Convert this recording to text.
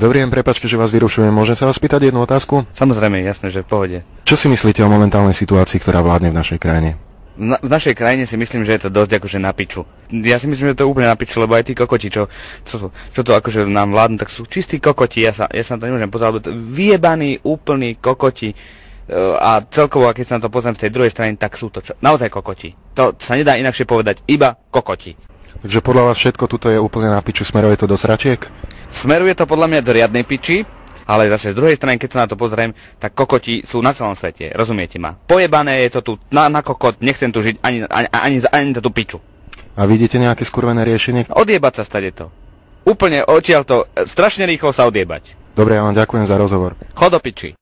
Dobrý deň, prepačte, že vás vyrušujem. Môžem sa vás spýtať jednu otázku? Samozrejme, jasné, že v pohode. Čo si myslíte o momentálnej situácii, ktorá vládne v našej krajine? Na, v našej krajine si myslím, že je to dosť akože na piču. Ja si myslím, že to je úplne na piču, lebo aj tí kokoti, čo, čo, čo to akože nám vládnu, tak sú čistí kokoti, ja sa, ja sa na to nemôžem pozrieť, lebo to vyjebaní, úplní kokoti e, a celkovo, keď sa na to pozriem z tej druhej strany, tak sú to čo, naozaj kokoti. To sa nedá inakšie povedať, iba kokoti. Takže podľa vás všetko tuto je úplne na piču, smeruje to do sračiek? Smeruje to podľa mňa do riadnej piči, ale zase z druhej strany, keď sa na to pozriem, tak kokoti sú na celom svete, rozumiete ma? Pojebané je to tu na, na kokot, nechcem tu žiť ani, ani, ani, za- ani za tú piču. A vidíte nejaké skurvené riešenie? Odjebať sa stade to. Úplne odtiaľ to, strašne rýchlo sa odjebať. Dobre, ja vám ďakujem za rozhovor. Chod do piči.